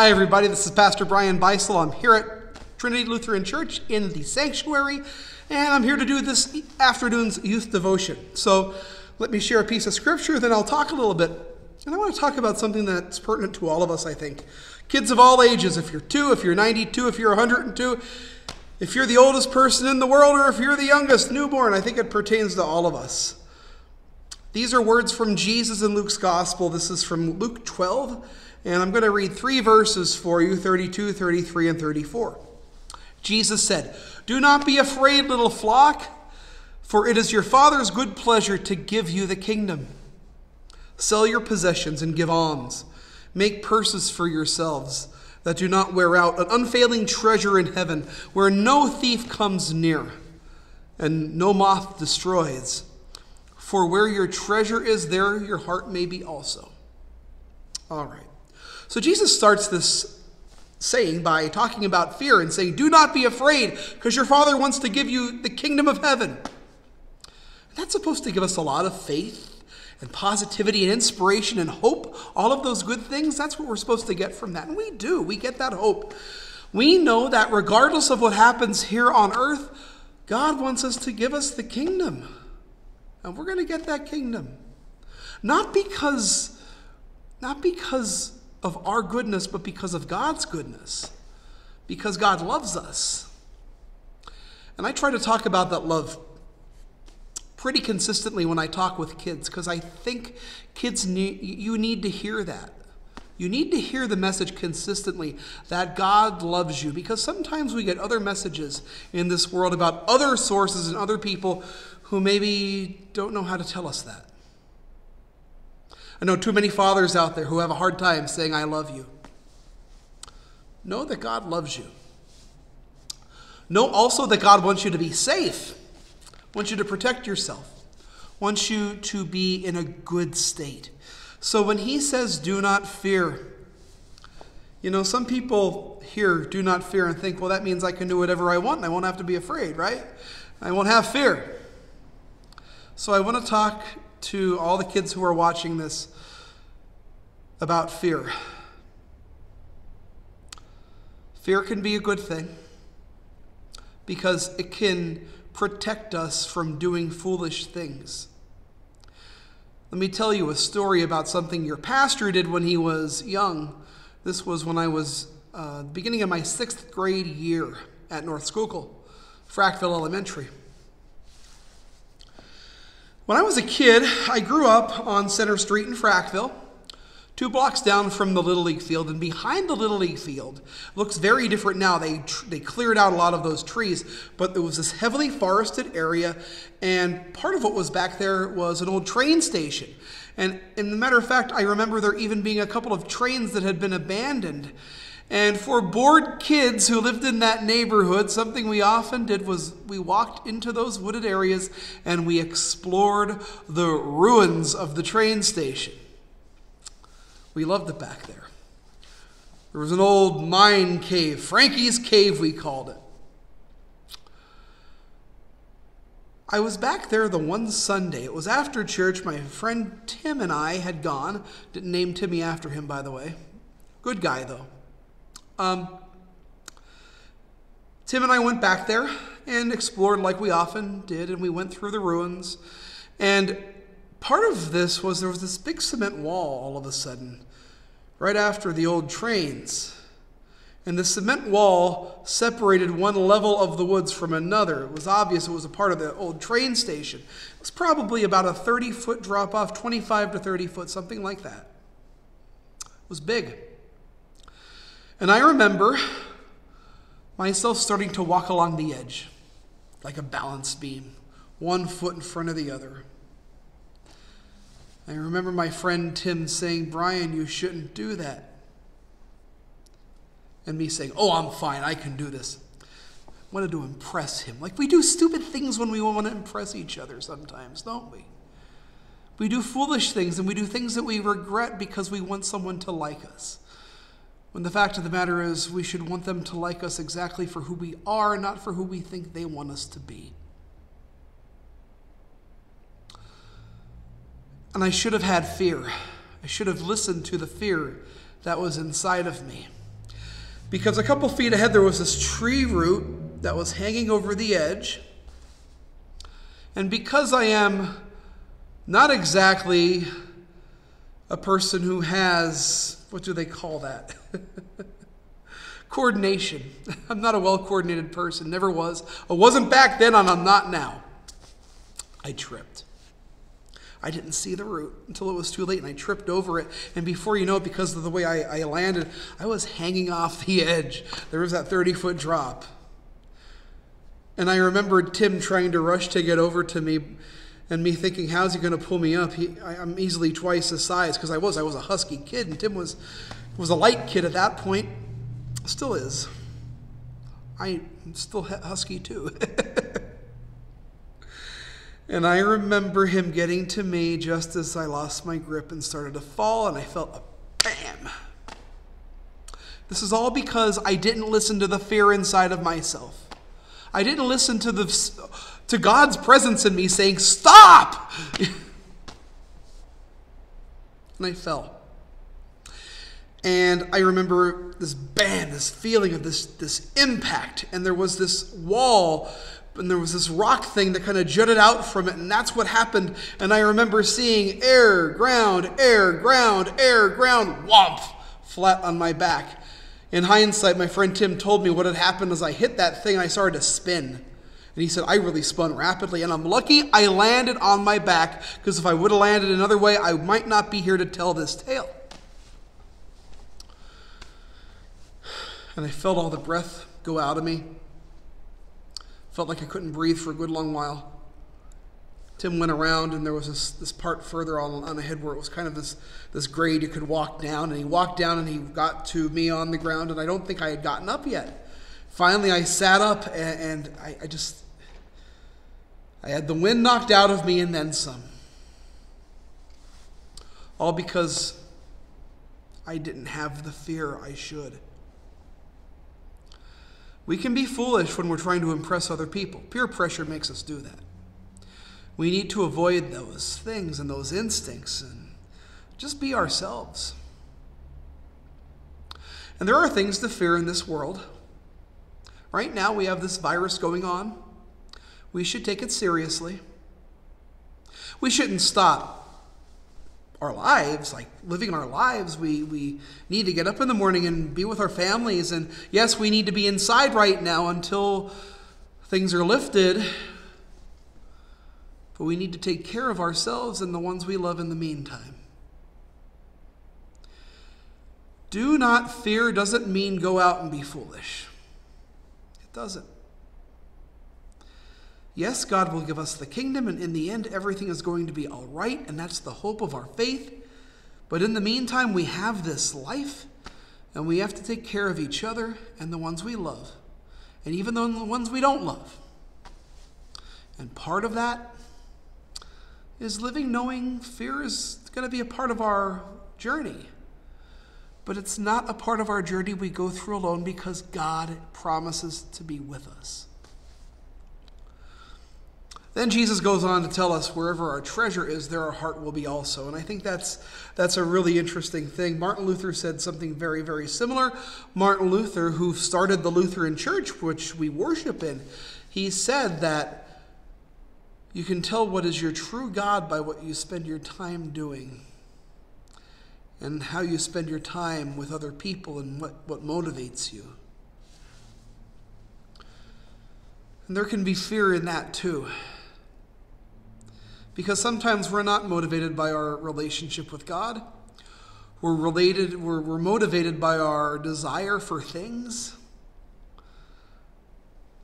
Hi, everybody. This is Pastor Brian Beissel. I'm here at Trinity Lutheran Church in the sanctuary, and I'm here to do this afternoon's youth devotion. So let me share a piece of scripture, then I'll talk a little bit. And I want to talk about something that's pertinent to all of us, I think. Kids of all ages, if you're two, if you're 92, if you're 102, if you're the oldest person in the world, or if you're the youngest newborn, I think it pertains to all of us. These are words from Jesus in Luke's Gospel. This is from Luke 12, and I'm going to read three verses for you 32, 33, and 34. Jesus said, Do not be afraid, little flock, for it is your Father's good pleasure to give you the kingdom. Sell your possessions and give alms. Make purses for yourselves that do not wear out, an unfailing treasure in heaven where no thief comes near and no moth destroys. For where your treasure is, there your heart may be also. All right. So Jesus starts this saying by talking about fear and saying, Do not be afraid, because your Father wants to give you the kingdom of heaven. That's supposed to give us a lot of faith and positivity and inspiration and hope. All of those good things, that's what we're supposed to get from that. And we do. We get that hope. We know that regardless of what happens here on earth, God wants us to give us the kingdom. And we're going to get that kingdom. Not because not because of our goodness, but because of God's goodness. Because God loves us. And I try to talk about that love pretty consistently when I talk with kids because I think kids need you need to hear that. You need to hear the message consistently that God loves you because sometimes we get other messages in this world about other sources and other people who maybe don't know how to tell us that. I know too many fathers out there who have a hard time saying, I love you. Know that God loves you. Know also that God wants you to be safe, wants you to protect yourself, wants you to be in a good state. So when he says, do not fear, you know, some people hear do not fear and think, well, that means I can do whatever I want and I won't have to be afraid, right? I won't have fear. So I want to talk to all the kids who are watching this about fear. Fear can be a good thing because it can protect us from doing foolish things. Let me tell you a story about something your pastor did when he was young. This was when I was uh, beginning of my sixth grade year at North Schuylkill, Frackville Elementary. When I was a kid, I grew up on Center Street in Frackville, two blocks down from the Little League field. And behind the Little League field looks very different now. They, they cleared out a lot of those trees, but there was this heavily forested area. And part of what was back there was an old train station. And in the matter of fact, I remember there even being a couple of trains that had been abandoned. And for bored kids who lived in that neighborhood, something we often did was we walked into those wooded areas and we explored the ruins of the train station. We loved it back there. There was an old mine cave, Frankie's Cave, we called it. I was back there the one Sunday. It was after church. My friend Tim and I had gone. Didn't name Timmy after him, by the way. Good guy, though. Um, Tim and I went back there and explored like we often did, and we went through the ruins. And part of this was there was this big cement wall all of a sudden, right after the old trains. And the cement wall separated one level of the woods from another. It was obvious it was a part of the old train station. It was probably about a 30 foot drop off, 25 to 30 foot, something like that. It was big. And I remember myself starting to walk along the edge like a balance beam, one foot in front of the other. I remember my friend Tim saying, Brian, you shouldn't do that. And me saying, Oh, I'm fine, I can do this. I wanted to impress him. Like we do stupid things when we want to impress each other sometimes, don't we? We do foolish things and we do things that we regret because we want someone to like us. When the fact of the matter is, we should want them to like us exactly for who we are, not for who we think they want us to be. And I should have had fear. I should have listened to the fear that was inside of me. because a couple feet ahead there was this tree root that was hanging over the edge. And because I am not exactly a person who has, what do they call that? Coordination. I'm not a well coordinated person, never was. I wasn't back then, and I'm not now. I tripped. I didn't see the root until it was too late, and I tripped over it. And before you know it, because of the way I, I landed, I was hanging off the edge. There was that 30 foot drop. And I remembered Tim trying to rush to get over to me, and me thinking, "How's he going to pull me up?" He, I, am easily twice his size because I was. I was a husky kid, and Tim was was a light kid at that point. Still is. I'm still husky too. and I remember him getting to me just as I lost my grip and started to fall, and I felt a bam. This is all because I didn't listen to the fear inside of myself. I didn't listen to the to God's presence in me saying, "Stop!" and I fell. And I remember this band, this feeling of this, this impact. And there was this wall, and there was this rock thing that kind of jutted out from it. And that's what happened. And I remember seeing air, ground, air, ground, air, ground, whomp, flat on my back. In hindsight, my friend Tim told me what had happened as I hit that thing, I started to spin. And he said, I really spun rapidly, and I'm lucky I landed on my back, because if I would have landed another way, I might not be here to tell this tale. and I felt all the breath go out of me. Felt like I couldn't breathe for a good long while. Tim went around, and there was this, this part further on, on ahead where it was kind of this, this grade you could walk down. And he walked down and he got to me on the ground, and I don't think I had gotten up yet. Finally, I sat up, and, and I, I just, I had the wind knocked out of me and then some. All because I didn't have the fear I should. We can be foolish when we're trying to impress other people. Peer pressure makes us do that. We need to avoid those things and those instincts and just be ourselves. And there are things to fear in this world. Right now, we have this virus going on. We should take it seriously. We shouldn't stop our lives, like living our lives, we, we need to get up in the morning and be with our families. And yes, we need to be inside right now until things are lifted. But we need to take care of ourselves and the ones we love in the meantime. Do not fear doesn't mean go out and be foolish. It doesn't. Yes, God will give us the kingdom, and in the end, everything is going to be all right, and that's the hope of our faith. But in the meantime, we have this life, and we have to take care of each other and the ones we love, and even the ones we don't love. And part of that is living knowing fear is going to be a part of our journey. But it's not a part of our journey we go through alone because God promises to be with us. Then Jesus goes on to tell us wherever our treasure is, there our heart will be also. And I think that's, that's a really interesting thing. Martin Luther said something very, very similar. Martin Luther, who started the Lutheran Church, which we worship in, he said that you can tell what is your true God by what you spend your time doing and how you spend your time with other people and what, what motivates you. And there can be fear in that too because sometimes we're not motivated by our relationship with God. We're related, we're, we're motivated by our desire for things.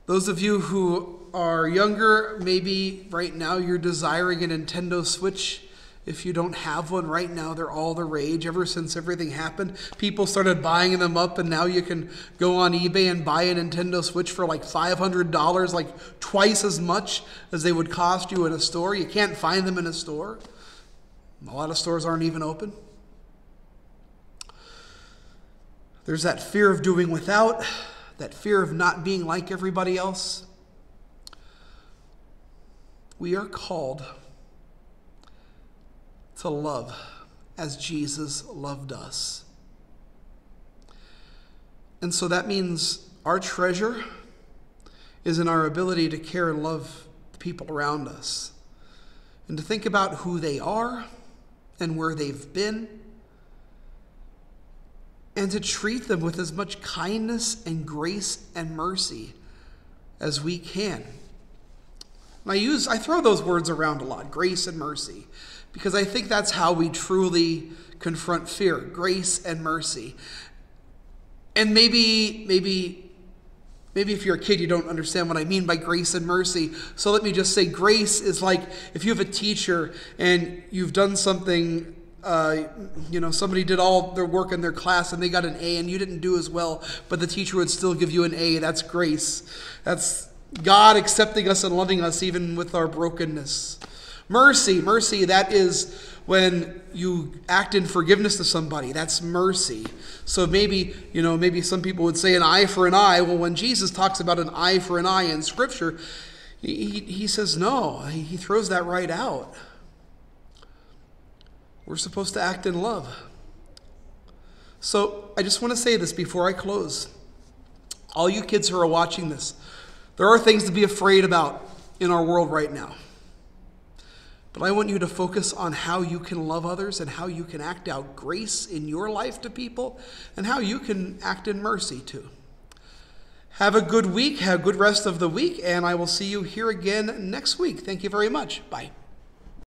Those of you who are younger, maybe right now you're desiring a Nintendo Switch if you don't have one right now, they're all the rage. Ever since everything happened, people started buying them up, and now you can go on eBay and buy a Nintendo Switch for like $500, like twice as much as they would cost you in a store. You can't find them in a store. A lot of stores aren't even open. There's that fear of doing without, that fear of not being like everybody else. We are called to love as Jesus loved us. And so that means our treasure is in our ability to care and love the people around us and to think about who they are and where they've been and to treat them with as much kindness and grace and mercy as we can. And I use I throw those words around a lot, grace and mercy, because I think that's how we truly confront fear, grace and mercy. And maybe maybe Maybe if you're a kid, you don't understand what I mean by grace and mercy. So let me just say grace is like if you have a teacher and you've done something uh, you know, somebody did all their work in their class and they got an A and you didn't do as well, but the teacher would still give you an A. That's grace. That's God accepting us and loving us even with our brokenness. Mercy, mercy, that is when you act in forgiveness to somebody. That's mercy. So maybe, you know, maybe some people would say an eye for an eye. Well, when Jesus talks about an eye for an eye in Scripture, he, he says no. He throws that right out. We're supposed to act in love. So I just want to say this before I close. All you kids who are watching this, there are things to be afraid about in our world right now. But I want you to focus on how you can love others and how you can act out grace in your life to people and how you can act in mercy too. Have a good week, have a good rest of the week, and I will see you here again next week. Thank you very much. Bye.